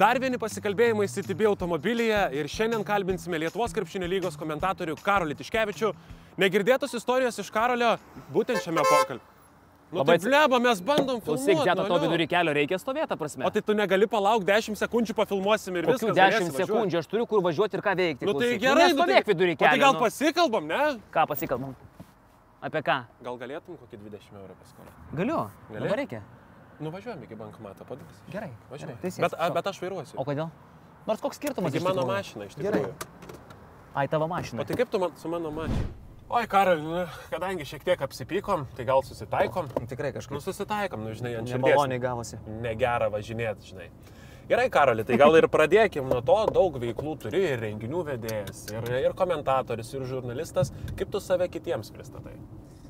Dar vieni pasikalbėjimai CTB automobilyje ir šiandien kalbinsime Lietuvos krepšinio lygos komentatorių Karolį Tiškevičių. Negirdėtos istorijos iš Karolio būtent šiame pokalbį. Nu, Labai tai bleba, mes bandom Klausyk, filmuoti. dėta to vidury kelio reikia stovėti, prasme. O tai tu negali palaukti 10 sekundžių, pafilmuosim ir viskas. 10 galėsi važiuot. sekundžių, aš turiu kur važiuoti ir ką veikti. Nu tai klausyk. gerai, nu, Nestovėk vidury o tai kelio. gal nu. pasikalbam, ne? Ką pasikalbam? Apie ką? Gal galėtum kokį 20 eurų paskolą? Galiu. Gali? Dabar reikia. Nuvažiuojam iki bankomato, padės. Gerai. Važiuoju. gerai, tai Bet, a, bet aš vairuosiu. O kodėl? Nors koks skirtumas? Tai mano mašina iš Gerai. tikrųjų. Ai, tavo mašina. O tai kaip tu man, su mano mašina? Oi, Karol, nu, kadangi šiek tiek apsipykom, tai gal susitaikom. Tikrai kažkaip. Nu, susitaikom, nu, žinai, ant širdies. Nemaloniai gavosi. Negera važinėti, žinai. Gerai, Karoli, tai gal ir pradėkim nuo to, daug veiklų turi ir renginių vedėjas, ir, ir komentatorius, ir žurnalistas. Kaip tu save kitiems pristatai?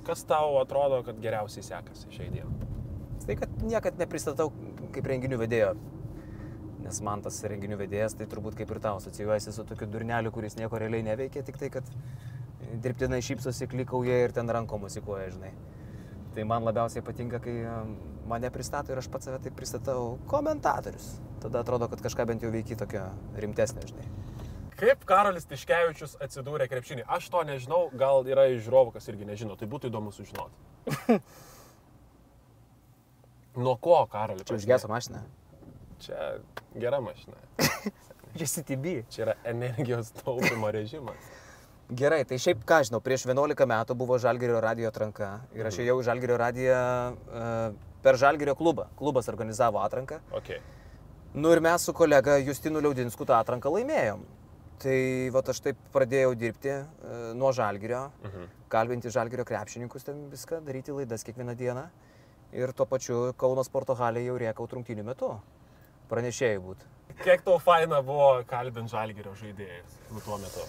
Kas tau atrodo, kad geriausiai sekasi šiai dienai? Tai kad niekad nepristatau kaip renginių vedėjo. Nes man tas renginių vedėjas, tai turbūt kaip ir tau asocijuojasi su tokiu durneliu, kuris nieko realiai neveikia, tik tai, kad dirbtinai šypsosi, klikauja ir ten rankom musikuoja, žinai. Tai man labiausiai patinka, kai um, mane pristato ir aš pats save taip pristatau komentatorius. Tada atrodo, kad kažką bent jau veiki tokio rimtesnio, žinai. Kaip Karolis Tiškevičius atsidūrė krepšinį? Aš to nežinau, gal yra iš žiūrovų, kas irgi nežino, tai būtų įdomu sužinoti. Nuo ko, Karolis? Čia užgeso mašina. Čia gera mašina. Čia CTB. Čia yra energijos taupimo režimas. Gerai, tai šiaip ką žinau, prieš 11 metų buvo Žalgirio radio atranka ir aš ėjau į Žalgirio radiją uh, per Žalgirio klubą. Klubas organizavo atranką. Okay. Nu ir mes su kolega Justinu Liaudinsku tą atranką laimėjom. Tai va aš taip pradėjau dirbti uh, nuo Žalgirio, Mhm. kalbinti Žalgirio krepšininkus, ten viską, daryti laidas kiekvieną dieną. Ir tuo pačiu Kauno sporto halėje jau riekau trungtinių metu. Pranešėjai būtų. Kiek tau faina buvo kalbinti žalgerio žaidėjus nu, tuo metu?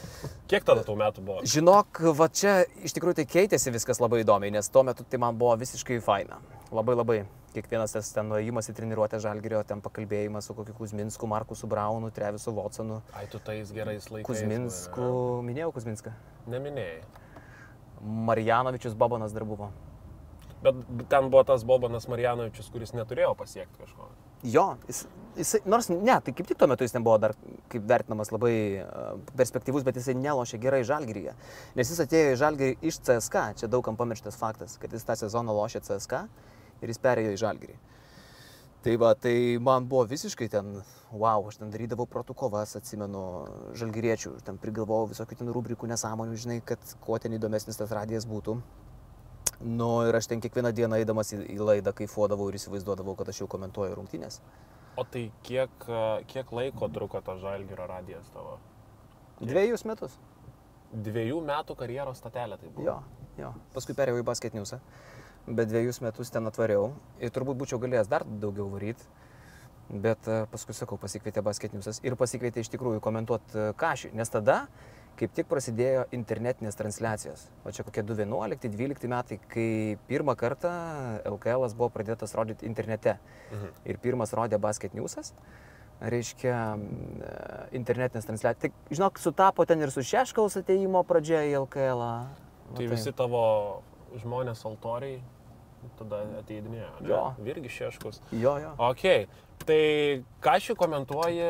Kiek tada tų metų buvo? Žinok, va čia iš tikrųjų tai keitėsi viskas labai įdomiai, nes tuo metu tai man buvo visiškai faina. Labai labai. Kiekvienas tas ten nuėjimas į treniruotę Žalgirio, ten pakalbėjimas su kokiu Kuzminsku, Markusu Braunu, Trevisu Watsonu. Ai, tu tais gerais laikais. Kuzminsku, minėjau Kuzminską. Neminėjai. Marjanovičius Bobanas dar buvo. Bet ten buvo tas Bobanas Marjanovičius, kuris neturėjo pasiekti kažko. Jo, jis, jis, nors ne, tai kaip tik tuo metu jis nebuvo dar kaip vertinamas labai uh, perspektyvus, bet jisai nelošė gerai Žalgiryje. Nes jis atėjo į Žalgirį iš CSK, čia daugam pamirštas faktas, kad jis tą sezoną lošė CSK ir jis perėjo į Žalgirį. Tai va, tai man buvo visiškai ten, wow, aš ten darydavau protokovas, atsimenu, žalgyriečių, ten prigalvojau visokių ten rubrikų nesąmonių, žinai, kad kuo ten įdomesnis tas radijas būtų. Nu ir aš ten kiekvieną dieną eidamas į, į laidą kaifuodavau ir įsivaizduodavau, kad aš jau komentuoju rungtynės. O tai kiek, e, kiek laiko truko to žalgerio radijas tavo? Dviejus metus. Dviejų metų karjeros statelė tai buvo. Jo, jo. Paskui perėjau į basket newsą, bet dviejus metus ten atvariau ir turbūt būčiau galėjęs dar daugiau varyti. Bet e, paskui, sakau, pasikvietė basket newsas ir pasikvietė iš tikrųjų komentuoti kažį, nes tada kaip tik prasidėjo internetinės transliacijos. O čia kokie 2011-2012 metai, kai pirmą kartą LKL buvo pradėtas rodyti internete. Mhm. Ir pirmas rodė basket newsas. Reiškia, m, e, internetinės transliacijos. Tai, žinok, sutapo ten ir su Šeškaus ateimo pradžia į LKL. -ą. Tai visi tavo žmonės altoriai tada ateidinėjo. Jo. Virgi šeškus. Jo, jo. Ok, tai ką šį komentuoji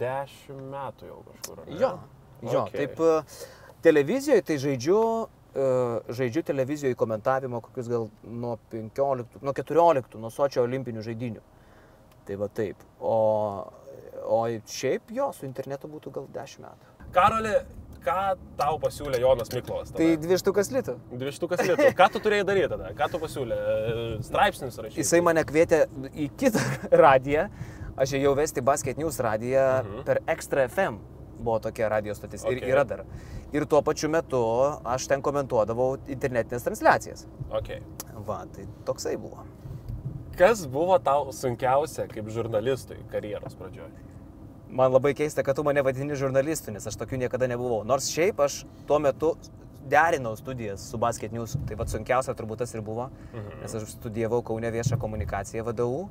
10 metų jau kažkur? ne? Jo, jo. Ok. Taip, e, televizijoje tai žaidžiu, e, žaidžiu televizijoje komentavimo kokius gal nuo 15, nuo 14, nuo Sočio olimpinių žaidinių. Tai va taip. O, o šiaip jo, su internetu būtų gal 10 metų. Karoli, ką tau pasiūlė Jonas Miklovas? Tai dvi štukas litų. Dvištukas lietų. Ką tu turėjai daryti tada? Ką tu pasiūlė? E, Straipsnis rašyti? Jisai mane kvietė į kitą radiją. Aš ėjau vesti Basket News radiją Mhm. per Extra FM. Buvo tokia radio stotis Ok. ir yra dar. Ir tuo pačiu metu aš ten komentuodavau internetinės transliacijas. Okay. Va, tai toksai buvo. Kas buvo tau sunkiausia kaip žurnalistui karjeros pradžioje? Man labai keista, kad tu mane vadini žurnalistu, nes aš tokių niekada nebuvau. Nors šiaip aš tuo metu derinau studijas su Basket News. Tai vad sunkiausia turbūt tas ir buvo, Mhm. nes aš studijavau Kaune viešą komunikaciją VDU.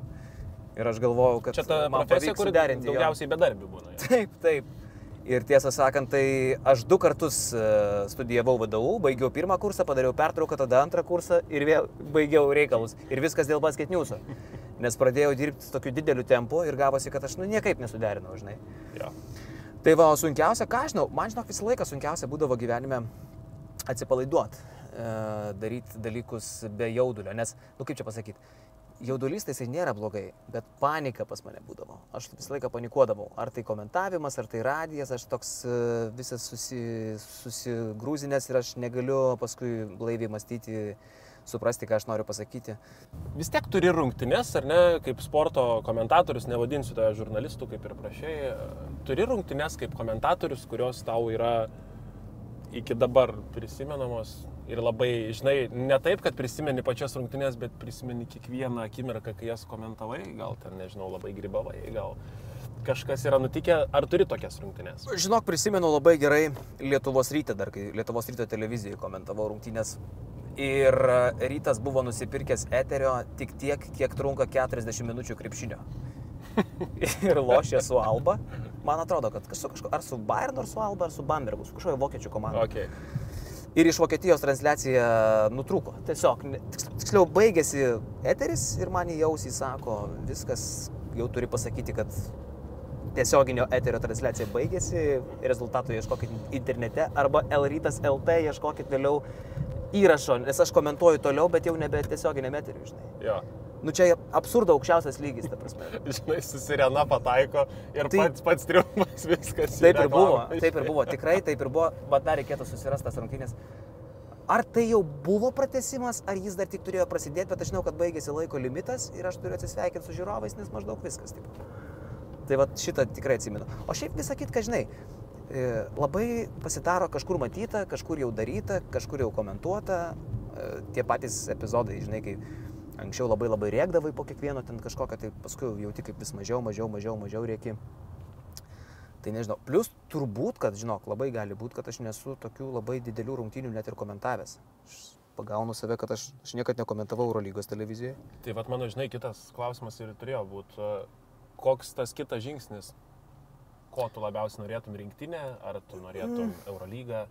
Ir aš galvojau, kad Čia ta man profesija, pavyks kur suderinti jo. daugiausiai bedarbių būna. Taip, taip. Ir tiesą sakant, tai aš du kartus e, studijavau VDU, baigiau pirmą kursą, padariau pertrauką, tada antrą kursą ir vėl baigiau reikalus. Ir viskas dėl basket news'o. Nes pradėjau dirbti tokiu dideliu tempu ir gavosi, kad aš nu, niekaip nesuderinau, žinai. Jo. Tai va, sunkiausia, ką aš žinau, man žinok visą laiką sunkiausia būdavo gyvenime atsipalaiduoti, e, daryti dalykus be jaudulio. Nes, nu kaip čia pasakyti, jaudulys tai jisai nėra blogai, bet panika pas mane būdavo. Aš visą laiką panikuodavau. Ar tai komentavimas, ar tai radijas, aš toks e, visas susi, susigrūzinęs ir aš negaliu paskui blaiviai mąstyti, suprasti, ką aš noriu pasakyti. Vis tiek turi rungtynes, ar ne, kaip sporto komentatorius, nevadinsiu tave žurnalistu, kaip ir prašėjai, turi rungtynes kaip komentatorius, kurios tau yra iki dabar prisimenamos ir labai, žinai, ne taip, kad prisimeni pačias rungtynės, bet prisimeni kiekvieną akimirką, kai jas komentavai, gal ten, nežinau, labai gribavai, gal kažkas yra nutikę, ar turi tokias rungtynės? Žinok, prisimenu labai gerai Lietuvos rytą, dar kai Lietuvos ryto televizijoje komentavau rungtynės. Ir rytas buvo nusipirkęs eterio tik tiek, kiek trunka 40 minučių krepšinio. ir lošė su Alba. Man atrodo, kad su kažko, ar su Bayern, ar su Alba, ar su Bambergu, su kažkokia vokiečių komanda. Okay. Ir iš Vokietijos transliacija nutrūko. Tiesiog, tiksliau, baigėsi eteris ir man į ausį sako, viskas jau turi pasakyti, kad tiesioginio eterio transliacija baigėsi, rezultatų ieškokit internete arba lrytas LT ieškokit vėliau įrašo, nes aš komentuoju toliau, bet jau nebe tiesioginėme eteriu, žinai. Jo. Nu čia absurdo aukščiausias lygis, ta prasme. Žinai, susirena pataiko ir Tai- tai... pats, pats triumfas viskas. Taip ir buvo, taip ir buvo, tikrai taip ir buvo, bet dar reikėtų susirasti tas rungtynės. Ar tai jau buvo pratesimas, ar jis dar tik turėjo prasidėti, bet aš žinau, kad baigėsi laiko limitas ir aš turiu atsisveikinti su žiūrovais, nes maždaug viskas. Taip. Tai va šitą tikrai atsimenu. O šiaip visą kitką, žinai, e, labai pasidaro kažkur matyta, kažkur jau daryta, kažkur jau komentuota. E, Tie patys epizodai, žinai, kai anksčiau labai labai rėkdavai po kiekvieno ten kažkokio, tai paskui jauti kaip vis mažiau, mažiau, mažiau, mažiau rėki. Tai nežinau. Plus turbūt, kad, žinok, labai gali būti, kad aš nesu tokių labai didelių rungtynių net ir komentavęs. Aš pagaunu save, kad aš, aš niekada nekomentavau Eurolygos televizijoje. Tai vad mano, žinai, kitas klausimas ir turėjo būti, koks tas kitas žingsnis, ko tu labiausiai norėtum rinktinę, ar tu norėtum Mm. Eurolygą.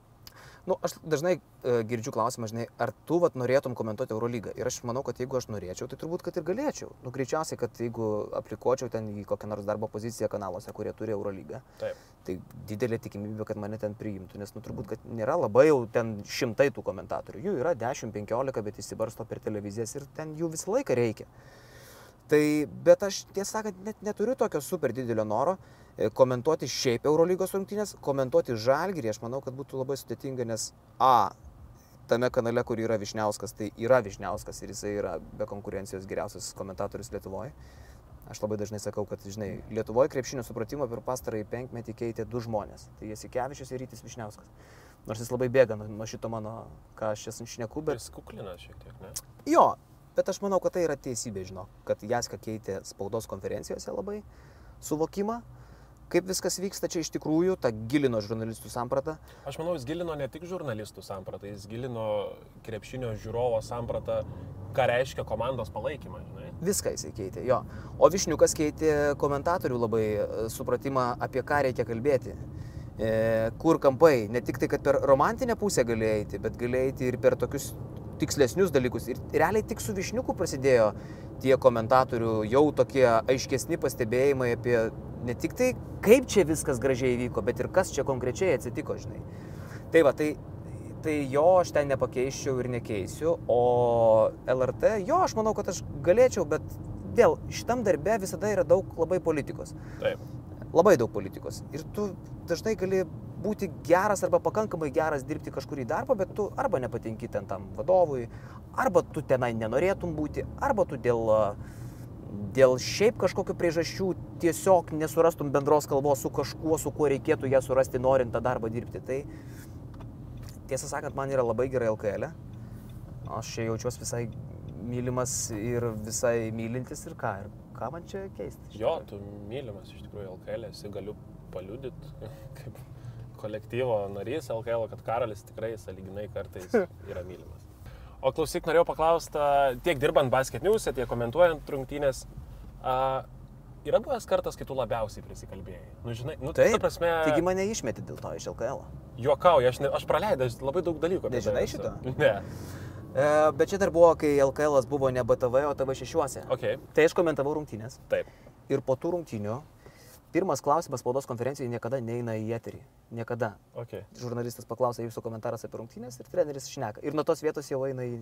Nu, aš dažnai e, girdžiu klausimą, žinai, ar tu vat, norėtum komentuoti Eurolygą. Ir aš manau, kad jeigu aš norėčiau, tai turbūt, kad ir galėčiau. Nu, greičiausiai, kad jeigu aplikuočiau ten į kokią nors darbo poziciją kanaluose, kurie turi Eurolygą, Taip. tai didelė tikimybė, kad mane ten priimtų, nes, nu, turbūt, kad nėra labai jau ten šimtai tų komentatorių. Jų yra 10-15, bet įsibarsto per televizijas ir ten jų visą laiką reikia. Tai, bet aš tiesą sakant, net neturiu tokio super didelio noro e, komentuoti šiaip Eurolygos rungtynės, komentuoti žalgyrį, aš manau, kad būtų labai sudėtinga, nes A, tame kanale, kur yra Višniauskas, tai yra Višniauskas ir jisai yra be konkurencijos geriausias komentatorius Lietuvoje. Aš labai dažnai sakau, kad, žinai, Lietuvoje krepšinio supratimo per pastarąjį penkmetį keitė du žmonės. Tai Jasikevičius ir Rytis Višniauskas. Nors jis labai bėga nuo šito mano, ką aš čia šneku, bet... Bet skuklina šiek tiek, ne? Jo, bet aš manau, kad tai yra teisybė, žinau, kad Jaska keitė spaudos konferencijose labai suvokimą, kaip viskas vyksta čia iš tikrųjų, tą gilino žurnalistų sampratą. Aš manau, jis gilino ne tik žurnalistų sampratą, jis gilino krepšinio žiūrovo sampratą, ką reiškia komandos palaikymą, žinai. Viską jisai keitė, jo. O Višniukas keitė komentatorių labai e, supratimą, apie ką reikia kalbėti. E, kur kampai, ne tik tai, kad per romantinę pusę galėjai eiti, bet galėjai eiti ir per tokius tikslesnius dalykus. Ir realiai tik su Višniuku prasidėjo tie komentatorių jau tokie aiškesni pastebėjimai apie ne tik tai, kaip čia viskas gražiai vyko, bet ir kas čia konkrečiai atsitiko, žinai. Tai va, tai, tai jo aš ten nepakeičiau ir nekeisiu, o LRT, jo aš manau, kad aš galėčiau, bet vėl šitam darbe visada yra daug labai politikos. Taip. Labai daug politikos. Ir tu dažnai gali būti geras arba pakankamai geras dirbti kažkurį darbą, bet tu arba nepatinki ten tam vadovui, arba tu tenai nenorėtum būti, arba tu dėl, dėl šiaip kažkokių priežasčių tiesiog nesurastum bendros kalbos su kažkuo, su kuo reikėtų ją surasti, norint tą darbą dirbti. Tai tiesą sakant, man yra labai gerai LKL. -e. Aš čia jaučiuosi visai mylimas ir visai mylintis ir ką, ir ką man čia keisti. Jo, tu mylimas iš tikrųjų LKL, esi galiu paliudyti kaip kolektyvo narys LKL, kad Karolis tikrai saliginai kartais yra mylimas. O klausyk, norėjau paklausti, tiek dirbant basket news'e, tiek komentuojant rungtynės, a, yra buvęs kartas, kai tu labiausiai prisikalbėjai. Nu, žinai, nu, Taip, ta prasme, Taigi mane išmeti dėl to iš LKL. juokauju, aš, ne, aš praleidau labai daug dalykų. Nežinai šito? Ne. E, bet čia dar buvo, kai LKL buvo ne BTV, o TV6. Ok, Tai aš komentavau rungtynės. taip. Ir po tų rungtynių pirmas klausimas spaudos konferencijoje niekada neina į eterį. Niekada. Ok. Žurnalistas paklausė jūsų komentaras apie rungtynės ir treneris šneka. Ir nuo tos vietos jau eina į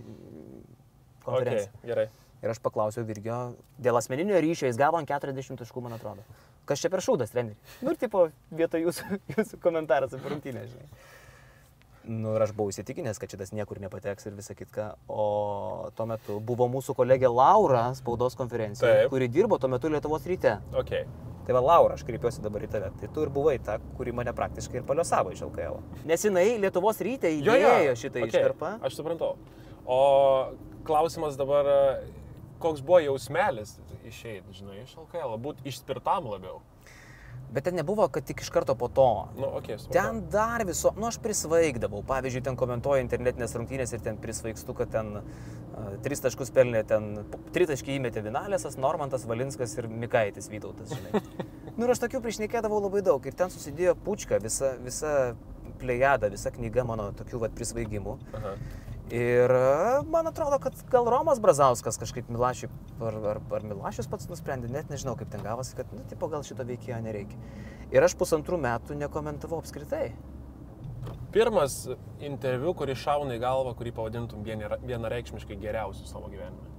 konferenciją. Ok, gerai. Ir aš paklausiau Virgio, dėl asmeninio ryšio jis gavo ant 40 taškų, man atrodo. Kas čia per šūdas, treneri? Nu ir tipo, vietoj jūsų, jūsų komentaras apie rungtynę, žinai. Nu ir aš buvau įsitikinęs, kad šitas niekur nepateks ir visa kitka. O tuo metu buvo mūsų kolegė Laura spaudos konferencijoje, kuri dirbo tuo metu Lietuvos ryte. Ok. Tai va, Laura, aš kreipiuosi dabar į tave. Tai tu ir buvai ta, kuri mane praktiškai ir paliosavo iš LKL. Nes jinai Lietuvos ryte įdėjo šitą okei, iškarpą. Aš suprantu. O klausimas dabar, koks buvo jausmelis išeiti, žinai, iš LKL, būti išspirtam labiau. Bet ten nebuvo, kad tik iš karto po to. Nu, ok, suprantu. Ten dar viso, nu aš prisvaigdavau, pavyzdžiui, ten komentuoju internetinės rungtynės ir ten prisvaigstu, kad ten uh, tris taškus pelnė, ten tritaškį įmetė Vinalėsas, Normantas, Valinskas ir Mikaitis Vytautas, nu ir aš tokių priešnekėdavau labai daug ir ten susidėjo pučka, visa, visa plejada, visa knyga mano tokių vat prisvaigimų. Aha. Ir e, man atrodo, kad gal Romas Brazauskas kažkaip Milašiui, ar, ar, ar Milašius pats nusprendė, net nežinau kaip ten gavosi, kad, nu, tipo, gal šito veikėjo nereikia. Ir aš pusantrų metų nekomentavau apskritai. Pirmas interviu, kuris šauna į galvą, kurį pavadintum viena- vienareikšmiškai geriausiu savo gyvenime.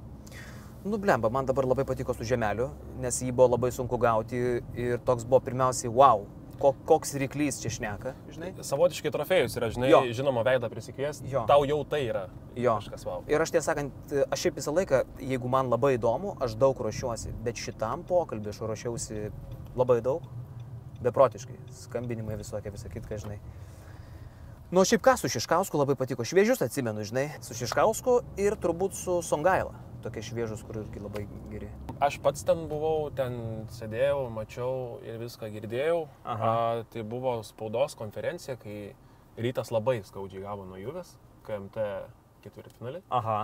Nu, blemba, man dabar labai patiko su žemeliu, nes jį buvo labai sunku gauti ir toks buvo pirmiausiai, wow, ko, koks ryklys čia šneka, žinai. Savotiškai trofėjus yra, žinai, Jo. žinoma veidą prisikviesti. Tau jau tai yra Jo. kažkas wow. Ir aš tiesą sakant, aš šiaip visą laiką, jeigu man labai įdomu, aš daug ruošiuosi, bet šitam pokalbį aš ruošiausi labai daug, beprotiškai, skambinimai visokie, visą kitką, žinai. Nu, šiaip ką su Šiškausku labai patiko, šviežius atsimenu, žinai, su Šiškausku ir turbūt su Songaila, tokie šviežus, kur irgi labai geri. Aš pats ten buvau, ten sėdėjau, mačiau ir viską girdėjau. Aha. A, tai buvo spaudos konferencija, kai rytas labai skaudžiai gavo nuo Juvės, KMT ketvirtfinalį. Aha.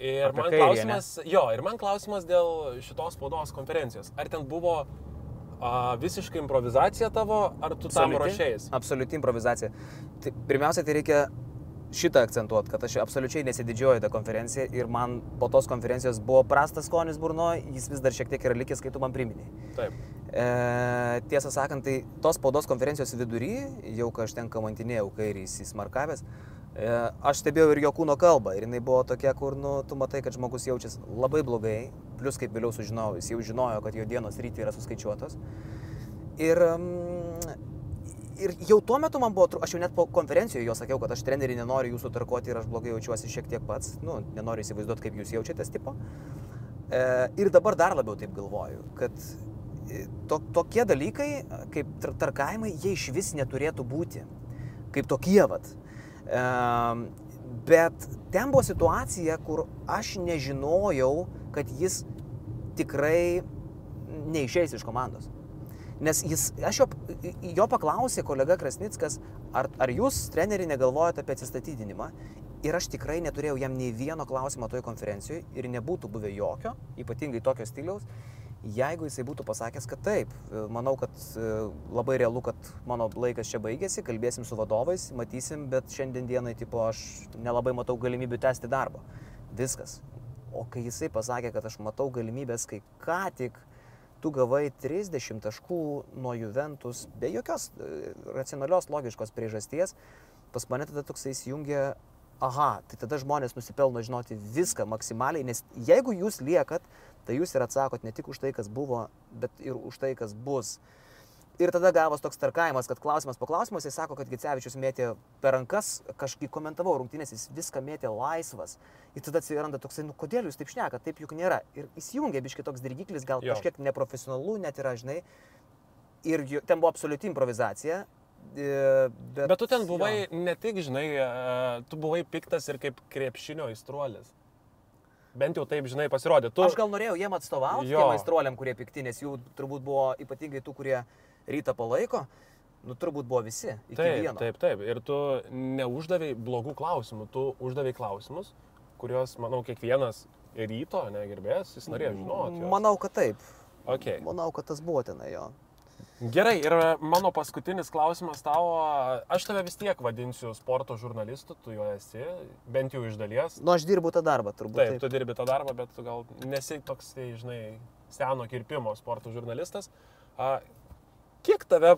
Ir Apie man kairį, klausimas, jo, ir man klausimas dėl šitos spaudos konferencijos. Ar ten buvo a, visiškai improvizacija tavo, ar tu tam ruošėjai? Absoliuti improvizacija. Tai, pirmiausia, tai reikia šitą akcentuoti, kad aš absoliučiai nesididžiuoju tą konferenciją ir man po tos konferencijos buvo prastas skonis burno, jis vis dar šiek tiek yra likęs, kai tu man priminėjai. Taip. E, tiesą sakant, tai tos spaudos konferencijos vidury, jau kai aš ten kamantinėjau kairį įsismarkavęs, e, aš stebėjau ir jo kūno kalbą ir jinai buvo tokia, kur, nu, tu matai, kad žmogus jaučiasi labai blogai, plus kaip vėliau sužinojau, jis jau žinojo, kad jo dienos ryte yra suskaičiuotos. Ir, mm, ir jau tuo metu man buvo, aš jau net po konferencijoje jo sakiau, kad aš treneriui nenoriu jūsų tarkuoti ir aš blogai jaučiuosi šiek tiek pats, nu, nenoriu įsivaizduoti, kaip jūs jaučiatės tipo. E, ir dabar dar labiau taip galvoju, kad e, to, tokie dalykai, kaip tar- tarkavimai, jie iš vis neturėtų būti. Kaip tokie vat. E, bet ten buvo situacija, kur aš nežinojau, kad jis tikrai neišeis iš komandos. Nes jis, aš jo, jo paklausė kolega Krasnickas, ar, ar jūs, treneri, negalvojate apie atsistatydinimą. Ir aš tikrai neturėjau jam nei vieno klausimo toje konferencijoje ir nebūtų buvę jokio, ypatingai tokio stiliaus, jeigu jisai būtų pasakęs, kad taip, manau, kad e, labai realu, kad mano laikas čia baigėsi, kalbėsim su vadovais, matysim, bet šiandien dienai, tipo, aš nelabai matau galimybių tęsti darbą. Viskas. O kai jisai pasakė, kad aš matau galimybės, kai ką tik tu gavai 30 taškų nuo Juventus be jokios e, racionalios, logiškos priežasties, pas mane tada toksai įsijungia, aha, tai tada žmonės nusipelno žinoti viską maksimaliai, nes jeigu jūs liekat, tai jūs ir atsakot ne tik už tai, kas buvo, bet ir už tai, kas bus. Ir tada gavos toks tarkavimas, kad klausimas po klausimo jis sako, kad Gicevičius mėtė per rankas, kažkaip komentavau rungtynės, jis viską mėtė laisvas. Ir tada atsiranda toksai, nu kodėl jūs taip šneka, taip juk nėra. Ir įsijungia biški toks dirgiklis, gal Jo. kažkiek neprofesionalu, net yra, žinai. Ir ten buvo absoliuti improvizacija. e, Bet, Bet tu ten buvai jo. ne tik, žinai, e, tu buvai piktas ir kaip krepšinio įstruolis. Bent jau taip, žinai, pasirodė. Tu... Aš gal norėjau jiem atstovauti, Jo. tiem aistruoliam, kurie pikti, nes jų turbūt buvo ypatingai tų, kurie rytą palaiko. Nu, turbūt buvo visi. Taip, vieno. taip, taip. Ir tu neuždavai blogų klausimų, tu uždavai klausimus, kuriuos, manau, kiekvienas ryto, negerbės, jis norėjo žinoti. juos. Manau, kad taip. Okay. Manau, kad tas buvo tenai jo. Gerai, ir mano paskutinis klausimas tavo. Aš tave vis tiek vadinsiu sporto žurnalistu, tu jo esi, bent jau iš dalies. Nu, aš dirbu tą darbą, turbūt. Taip, tu dirbi tą darbą, bet tu gal nesi toks, tai, žinai, seno kirpimo sporto žurnalistas. Tave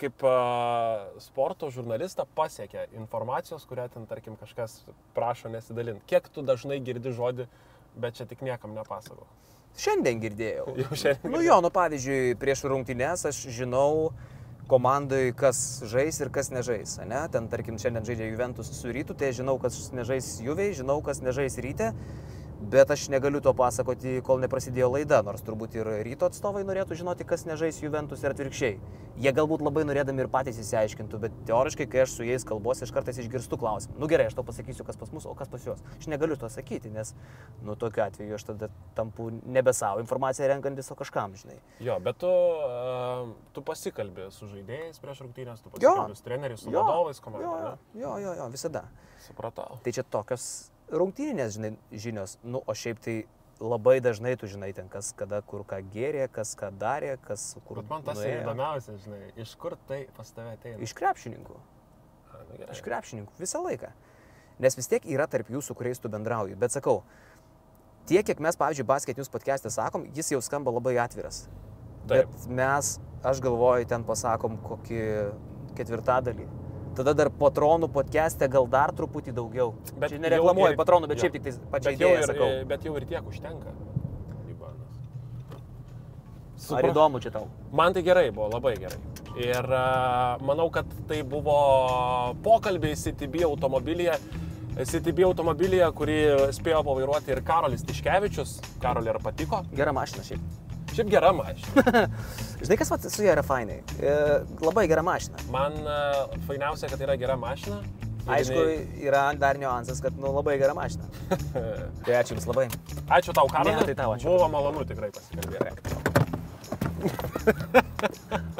kaip a, sporto žurnalistą pasiekia informacijos, kurią ten, tarkim, kažkas prašo nesidalinti? Kiek tu dažnai girdi žodį, bet čia tik niekam nepasako? Šiandien girdėjau. Jau šiandien. Nu jo, nu pavyzdžiui, prieš rungtynės aš žinau komandai, kas žais ir kas nežais. Ne? Ten, tarkim, šiandien žaidžia Juventus su rytu, tai žinau, kas nežais Juviai, žinau, kas nežais ryte. Bet aš negaliu to pasakoti, kol neprasidėjo laida, nors turbūt ir ryto atstovai norėtų žinoti, kas nežais Juventus ir atvirkščiai. Jie galbūt labai norėdami ir patys įsiaiškintų, bet teoriškai, kai aš su jais kalbuosi, aš kartais išgirstu klausimą. Nu gerai, aš tau pasakysiu, kas pas mus, o kas pas juos. Aš negaliu to sakyti, nes, nu, tokiu atveju aš tada tampu nebe savo informaciją renkantis, o kažkam, žinai. Jo, bet tu, uh, tu pasikalbė su žaidėjais prieš rungtynės, tu pasikalbė su treneriais, su vadovais jo, komandos. jo, jo, jo, visada. Supratau. Tai čia tokios rungtyninės žinai, žinios, nu, o šiaip tai labai dažnai tu žinai ten, kas kada kur ką gėrė, kas ką darė, kas kur. Bet man tas ir įdomiausia, žinai, iš kur tai pas tave ateina. Iš krepšininkų. A, nu. Iš krepšininkų visą laiką. Nes vis tiek yra tarp jų, su kuriais tu bendrauji. Bet sakau, tiek, kiek mes, pavyzdžiui, basket news podcast'e sakom, jis jau skamba labai atviras. Taip. Bet mes, aš galvoju, ten pasakom kokį ketvirtadalį. Tada dar patronų podcast'e gal dar truputį daugiau. Bet jau nereklamuoju patronų, bet jo. šiaip tik tai pačiai ir, sakau. bet jau ir tiek užtenka. Libanas. Ar įdomu čia tau? Man tai gerai buvo, labai gerai. Ir a, manau, kad tai buvo pokalbiai CTB automobilyje. CTB automobilyje, kurį spėjo pavairuoti ir Karolis Tiškevičius. Karoliui ar patiko? Gera mašina šiaip. Šiaip gera mašina. Žinai, kas vat su ja yra fainai? E, labai gera mašina. Man a, fainiausia, kad tai yra gera mašina. Aišku, jinai- yra dar niuansas, kad nu, labai gera mašina. Tai ačiū Jums labai. Ačiū tau, Karoliui. Ne, tai tau ačiū. Buvo malonu tikrai pasikalbėti.